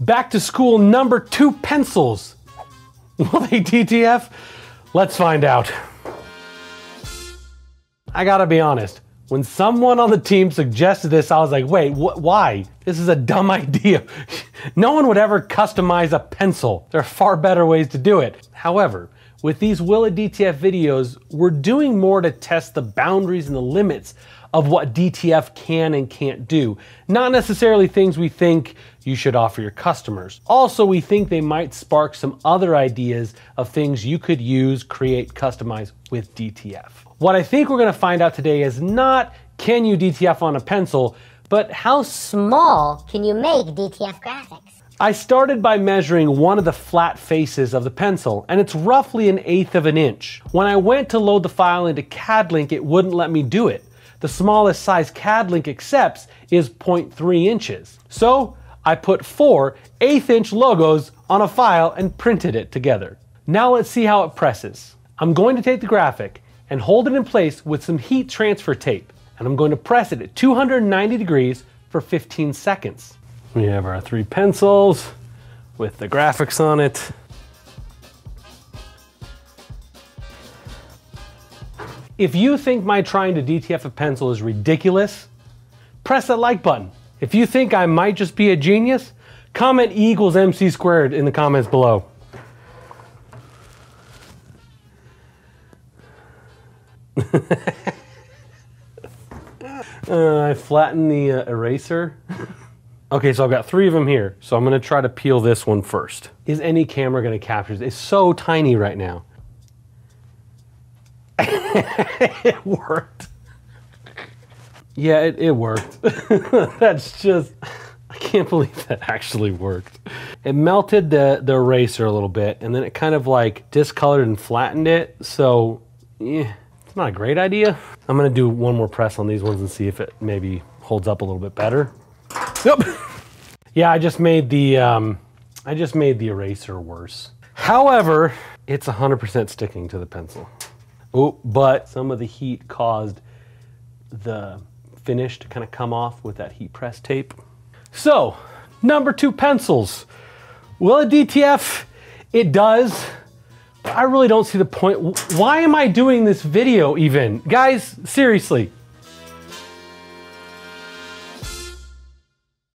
Back to school number two pencils. Will they DTF? Let's find out. I gotta be honest. When someone on the team suggested this, I was like, wait, wh- why? This is a dumb idea. no one would ever customize a pencil. There are far better ways to do it. However, with these Will it DTF videos, we're doing more to test the boundaries and the limits of what DTF can and can't do. Not necessarily things we think you should offer your customers. Also, we think they might spark some other ideas of things you could use, create, customize with DTF. What I think we're gonna find out today is not can you DTF on a pencil, but how Small can you make DTF graphics? I started by measuring one of the flat faces of the pencil, and it's roughly an eighth of an inch. When I went to load the file into CADLink, it wouldn't let me do it. The smallest size CADLink accepts is 0.3 inches. So I put four eighth inch logos on a file and printed it together. Now let's see how it presses. I'm going to take the graphic and hold it in place with some heat transfer tape, and I'm going to press it at 290 degrees for 15 seconds. We have our three pencils with the graphics on it. If you think my trying to DTF a pencil is ridiculous, press that like button. If you think I might just be a genius, comment E equals MC squared in the comments below. uh, I flattened the uh, eraser. okay, so I've got three of them here. So I'm gonna try to peel this one first. Is any camera gonna capture this? It's so tiny right now. it worked. Yeah, it, it worked. That's just, I can't believe that actually worked. It melted the, the eraser a little bit and then it kind of like discolored and flattened it. So, yeah, it's not a great idea. I'm gonna do one more press on these ones and see if it maybe holds up a little bit better. Yep. yeah, I just made the, um, I just made the eraser worse. However, it's 100% sticking to the pencil. Oh, but some of the heat caused the finish to kind of come off with that heat press tape. So, number two pencils. Will it DTF? It does. I really don't see the point. Why am I doing this video even? Guys, seriously,